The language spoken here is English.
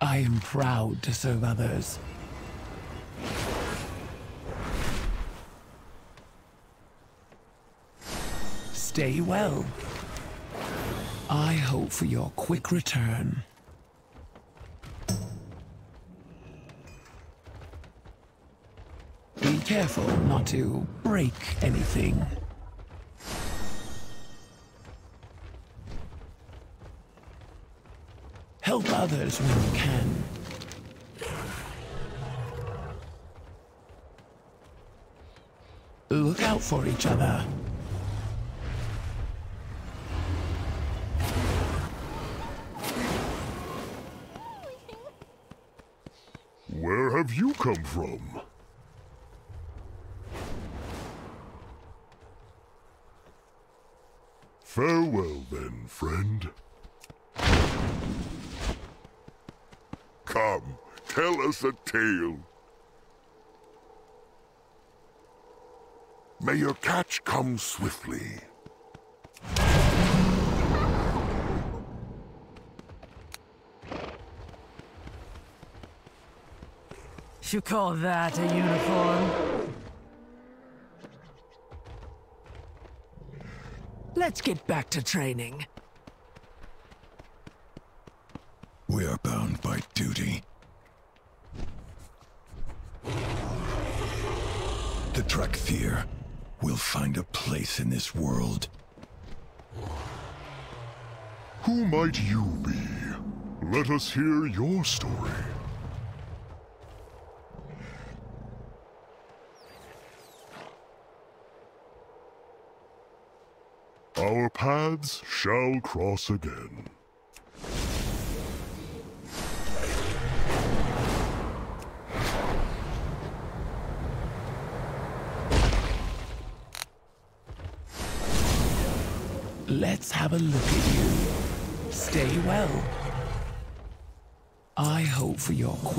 I am proud to serve others. Stay well. I hope for your quick return. Be careful not to break anything. Help others when you can. Look out for each other. Where have you come from? Farewell then, friend. Come, tell us a tale. May your catch come swiftly. You call that a uniform? Let's get back to training. We are bound by duty. The Dracthyr will find a place in this world. Who might you be? Let us hear your story. Our paths shall cross again. Let's have a look at you. Stay well. I hope for your